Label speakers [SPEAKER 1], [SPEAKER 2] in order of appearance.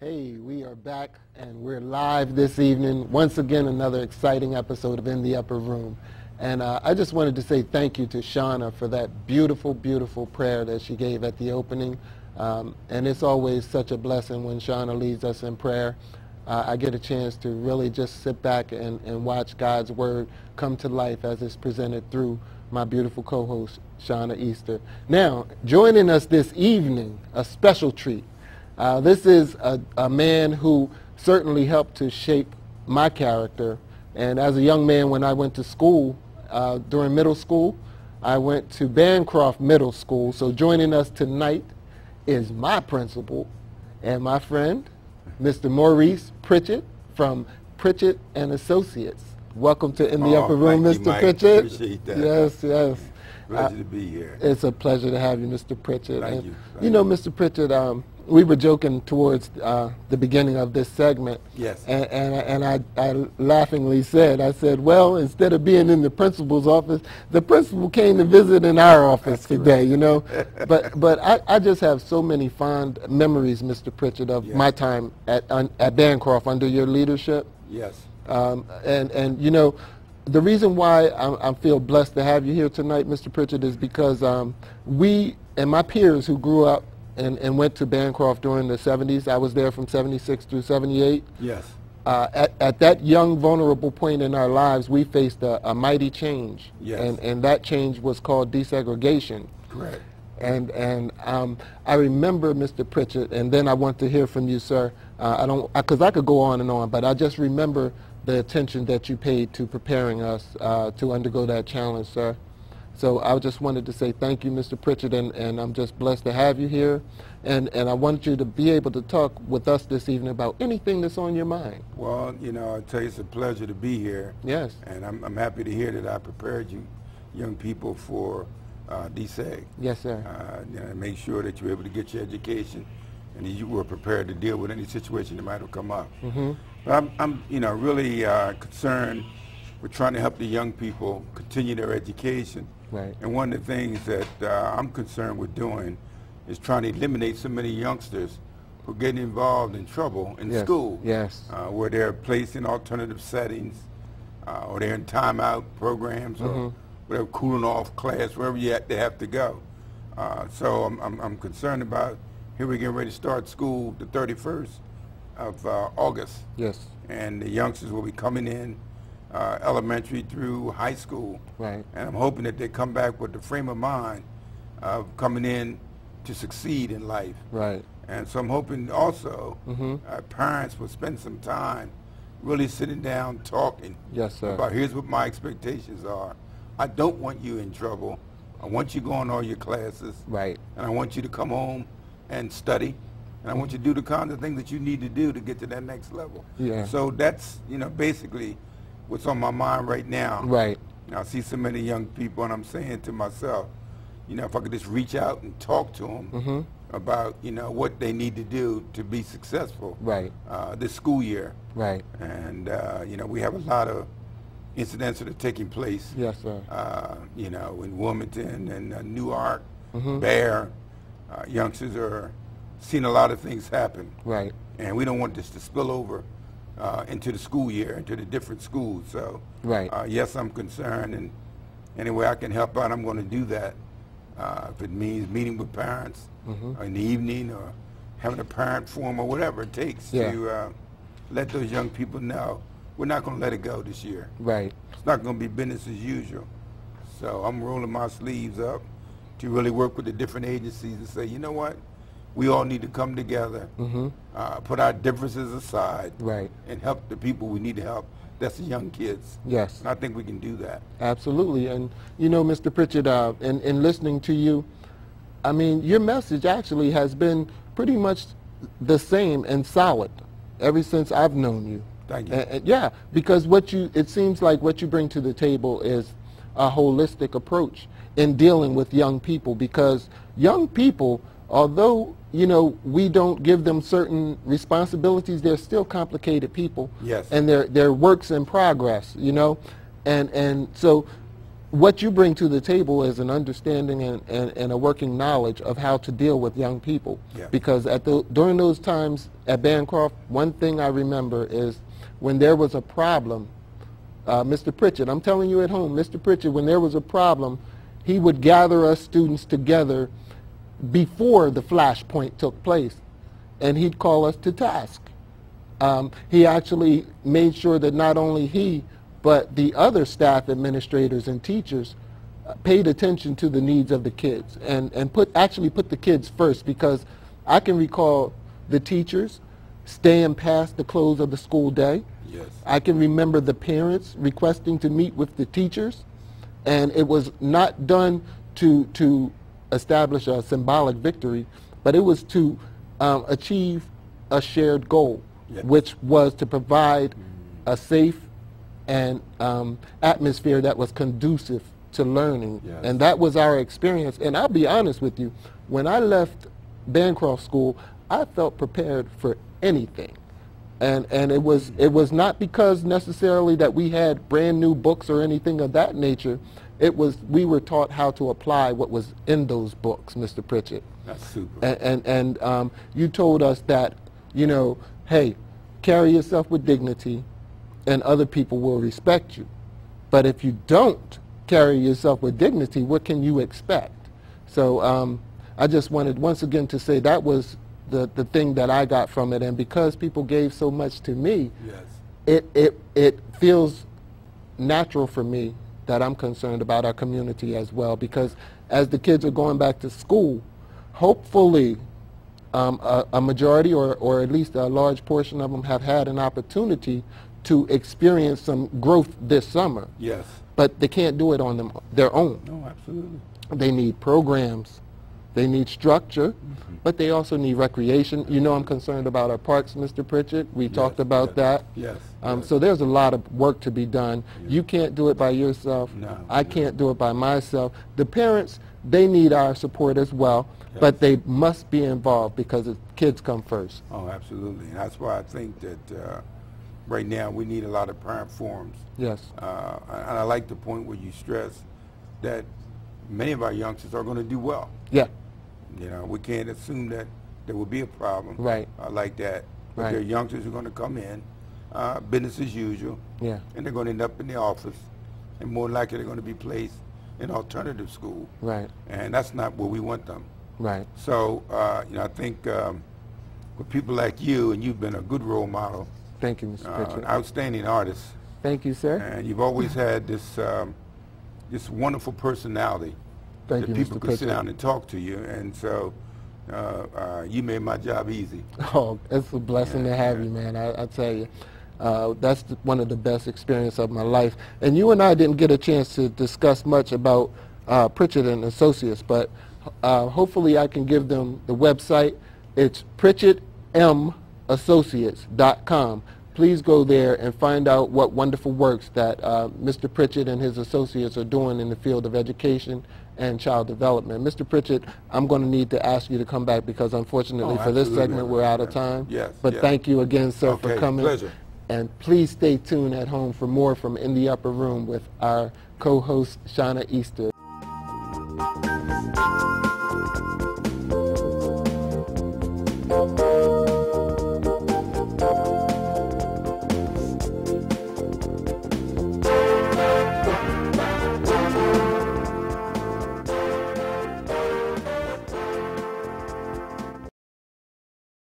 [SPEAKER 1] Hey, we are back and we're live this evening. Once again, another exciting episode of In the Upper Room. And uh, I just wanted to say thank you to Shauna for that beautiful, beautiful prayer that she gave at the opening. Um, and it's always such a blessing when Shauna leads us in prayer. Uh, I get a chance to really just sit back and, and watch God's Word come to life as it's presented through my beautiful co-host, Shauna Easter. Now, joining us this evening, a special treat. Uh, this is a, a man who certainly helped to shape my character. And as a young man, when I went to school, uh, during middle school, I went to Bancroft Middle School. So joining us tonight is my principal and my friend, Mr. Maurice Pritchett from Pritchett and Associates. Welcome to In the
[SPEAKER 2] Oh,
[SPEAKER 1] Upper Room,
[SPEAKER 2] you,
[SPEAKER 1] Mr.
[SPEAKER 2] Mike.
[SPEAKER 1] Pritchett.
[SPEAKER 2] Appreciate that.
[SPEAKER 1] Yes, yes.
[SPEAKER 2] Pleasure
[SPEAKER 1] Uh,
[SPEAKER 2] to be here.
[SPEAKER 1] It's a pleasure to have you, Mr. Pritchett.
[SPEAKER 2] Thank
[SPEAKER 1] And,
[SPEAKER 2] you. Thank
[SPEAKER 1] you know,
[SPEAKER 2] you.
[SPEAKER 1] Mr. Pritchett, um, we were joking towards uh, the beginning of this segment.
[SPEAKER 2] Yes.
[SPEAKER 1] And, and, and I, I laughingly said, I said, well, instead of being in the principal's office, the principal came to visit in our office today, you know. but but I, I just have so many fond memories, Mr. Pritchett, of
[SPEAKER 2] Yeah.
[SPEAKER 1] my time at, un, at Bancroft under your leadership.
[SPEAKER 2] Yes.
[SPEAKER 1] Um, and, and, you know, the reason why I, I feel blessed to have you here tonight, Mr. Pritchett, is because um, we and my peers who grew up and, and went to Bancroft during the 70s, I was there from 76 through 78.
[SPEAKER 2] Yes.
[SPEAKER 1] Uh, at, at that young, vulnerable point in our lives, we faced a, a mighty change.
[SPEAKER 2] Yes.
[SPEAKER 1] And, and that change was called desegregation.
[SPEAKER 2] Correct.
[SPEAKER 1] And and um, I remember Mr. Pritchett, and then I want to hear from you, sir. Uh, I don't because I could go on and on, but I just remember the attention that you paid to preparing us uh, to undergo that challenge, sir. So I just wanted to say thank you, Mr. Pritchett, and, and I'm just blessed to have you here. And, and I want you to be able to talk with us this evening about anything that's on your mind.
[SPEAKER 2] Well, you know, I tell you, it's a pleasure to be here.
[SPEAKER 1] Yes.
[SPEAKER 2] And I'm, I'm happy to hear that I prepared you, young people, for uh, deseg.
[SPEAKER 1] Yes, sir.
[SPEAKER 2] Uh, you know, make sure that you're able to get your education and that you were prepared to deal with any situation that might have come up.
[SPEAKER 1] Mm-hmm.
[SPEAKER 2] But I'm, I'm, you know, really uh, concerned with trying to help the young people continue their education.
[SPEAKER 1] Right.
[SPEAKER 2] And one of the things that uh, I'm concerned with doing is trying to eliminate so many youngsters who are getting involved in trouble in
[SPEAKER 1] Yes.
[SPEAKER 2] school.
[SPEAKER 1] Yes.
[SPEAKER 2] Uh, where they're placed in alternative settings, uh, or they're in timeout programs,
[SPEAKER 1] Mm-hmm.
[SPEAKER 2] or whatever cooling off class, wherever yet they have to go. Uh, so I'm, I'm, I'm concerned about here we're getting ready to start school the 31st of uh, August,
[SPEAKER 1] Yes.
[SPEAKER 2] and the youngsters will be coming in uh, elementary through high school.
[SPEAKER 1] Right.
[SPEAKER 2] And I'm hoping that they come back with the frame of mind of coming in to succeed in life.
[SPEAKER 1] Right.
[SPEAKER 2] And so I'm hoping also
[SPEAKER 1] Mhm.
[SPEAKER 2] uh, parents will spend some time really sitting down talking
[SPEAKER 1] Yes, sir.
[SPEAKER 2] about here's what my expectations are. I don't want you in trouble. I want you going all your classes.
[SPEAKER 1] Right.
[SPEAKER 2] And I want you to come home and study. And I want you to do the kind of things that you need to do to get to that next level.
[SPEAKER 1] Yeah.
[SPEAKER 2] So that's, you know, basically what's on my mind right now.
[SPEAKER 1] Right.
[SPEAKER 2] I see so many young people, and I'm saying to myself, you know, if I could just reach out and talk to them
[SPEAKER 1] Mhm.
[SPEAKER 2] about, you know, what they need to do to be successful
[SPEAKER 1] Right.
[SPEAKER 2] uh, this school year.
[SPEAKER 1] Right.
[SPEAKER 2] And, uh, you know, we have a lot of incidents that are taking place,
[SPEAKER 1] Yes, sir.
[SPEAKER 2] uh, you know, in Wilmington and uh, Newark,
[SPEAKER 1] Mhm.
[SPEAKER 2] Bear. Uh, youngsters are seeing a lot of things happen.
[SPEAKER 1] Right.
[SPEAKER 2] And we don't want this to spill over uh, into the school year, into the different schools. So,
[SPEAKER 1] Right.
[SPEAKER 2] uh, yes, I'm concerned, and any way I can help out, I'm going to do that. Uh, if it means meeting with parents
[SPEAKER 1] Mhm.
[SPEAKER 2] in the evening or having a parent forum or whatever it takes
[SPEAKER 1] Yeah.
[SPEAKER 2] to uh, let those young people know we're not going to let it go this year.
[SPEAKER 1] Right.
[SPEAKER 2] It's not going to be business as usual. So I'm rolling my sleeves up to really work with the different agencies and say, you know what? We all need to come together,
[SPEAKER 1] Mhm.
[SPEAKER 2] uh, put our differences aside,
[SPEAKER 1] Right.
[SPEAKER 2] and help the people we need to help. That's the young kids.
[SPEAKER 1] Yes.
[SPEAKER 2] And I think we can do that.
[SPEAKER 1] Absolutely. And, you know, Mr. Pritchett, uh, in, in listening to you, I mean, your message actually has been pretty much the same and solid ever since I've known you.
[SPEAKER 2] Thank you.
[SPEAKER 1] And- and- yeah, because what you, it seems like what you bring to the table is a holistic approach in dealing with young people because young people, although, you know, we don't give them certain responsibilities, they're still complicated people.
[SPEAKER 2] Yes.
[SPEAKER 1] And they're, they're works in progress, you know? And, and so what you bring to the table is an understanding and, and, and a working knowledge of how to deal with young people.
[SPEAKER 2] Yeah.
[SPEAKER 1] Because at the, during those times at Bancroft, one thing I remember is when there was a problem, uh, Mr. Pritchett, I'm telling you at home, Mr. Pritchett, when there was a problem, he would gather us students together before the flashpoint took place, and he'd call us to task. Um, he actually made sure that not only he, but the other staff administrators and teachers uh, paid attention to the needs of the kids and, and put actually put the kids first because I can recall the teachers staying past the close of the school day.
[SPEAKER 2] Yes.
[SPEAKER 1] I can remember the parents requesting to meet with the teachers, and it was not done to, to establish a symbolic victory, but it was to um, achieve a shared goal,
[SPEAKER 2] Yes.
[SPEAKER 1] which was to provide a safe and um, atmosphere that was conducive to learning.
[SPEAKER 2] Yes.
[SPEAKER 1] And that was our experience. And I'll be honest with you, when I left Bancroft School, I felt prepared for anything. And, and it, was, it was not because necessarily that we had brand new books or anything of that nature. It was we were taught how to apply what was in those books, Mr. Pritchett.
[SPEAKER 2] That's super.
[SPEAKER 1] And, and, and um, you told us that, you know, hey, carry yourself with dignity and other people will respect you. But if you don't carry yourself with dignity, what can you expect? So um, I just wanted once again to say that was the, the thing that I got from it. And because people gave so much to me,
[SPEAKER 2] yes.
[SPEAKER 1] it, it, it feels natural for me that I'm concerned about our community as well because as the kids are going back to school, hopefully um, a, a majority or, or at least a large portion of them have had an opportunity to experience some growth this summer.
[SPEAKER 2] Yes.
[SPEAKER 1] But they can't do it on them, their own.
[SPEAKER 2] No, absolutely.
[SPEAKER 1] They need programs. They need structure, but they also need recreation. You know I'm concerned about our parks, Mr. Pritchett. We talked about
[SPEAKER 2] yes,
[SPEAKER 1] that.
[SPEAKER 2] Yes.
[SPEAKER 1] Um,
[SPEAKER 2] yes.
[SPEAKER 1] so there's a lot of work to be done. You can't do it by yourself.
[SPEAKER 2] No,
[SPEAKER 1] I
[SPEAKER 2] no.
[SPEAKER 1] can't do it by myself. The parents, they need our support as well, but they must be involved because the kids come first.
[SPEAKER 2] Oh, absolutely. And that's why I think that uh, right now we need a lot of parent forums.
[SPEAKER 1] Yes.
[SPEAKER 2] Uh, and I like the point where you stress that many of our youngsters are going to do well.
[SPEAKER 1] Yeah.
[SPEAKER 2] You know, we can't assume that there will be a problem
[SPEAKER 1] Right.
[SPEAKER 2] uh, like that. But
[SPEAKER 1] Right.
[SPEAKER 2] there are youngsters who are going to come in, uh, business as usual,
[SPEAKER 1] Yeah.
[SPEAKER 2] and they're going to end up in the office, and more likely they're going to be placed in alternative school,
[SPEAKER 1] Right.
[SPEAKER 2] and that's not where we want them.
[SPEAKER 1] Right.
[SPEAKER 2] So, uh, you know, I think um, with people like you, and you've been a good role model,
[SPEAKER 1] Thank you, Mr.
[SPEAKER 2] uh,
[SPEAKER 1] Pritchett.
[SPEAKER 2] an outstanding artist,
[SPEAKER 1] Thank you, sir.
[SPEAKER 2] and you've always had this um, this wonderful personality
[SPEAKER 1] Thank
[SPEAKER 2] that
[SPEAKER 1] you,
[SPEAKER 2] people
[SPEAKER 1] Mr.
[SPEAKER 2] could sit down and talk to you, and so uh, uh, you made my job easy.
[SPEAKER 1] Oh, it's a blessing
[SPEAKER 2] Yeah,
[SPEAKER 1] to have
[SPEAKER 2] yeah.
[SPEAKER 1] you, man. I, I tell you, uh, that's the, one of the best experiences of my life. And you and I didn't get a chance to discuss much about uh, Pritchett and Associates, but uh, hopefully I can give them the website. It's pritchettmassociates.com. Please go there and find out what wonderful works that uh, Mr. Pritchett and his associates are doing in the field of education and child development. Mr. Pritchett, I'm going to need to ask you to come back because unfortunately
[SPEAKER 2] Oh,
[SPEAKER 1] for this segment we're out of time.
[SPEAKER 2] Yes,
[SPEAKER 1] But
[SPEAKER 2] yes.
[SPEAKER 1] thank you again, sir, for
[SPEAKER 2] Okay,
[SPEAKER 1] coming.
[SPEAKER 2] pleasure.
[SPEAKER 1] And please stay tuned at home for more from In the Upper Room with our co-host, Shauna Easter.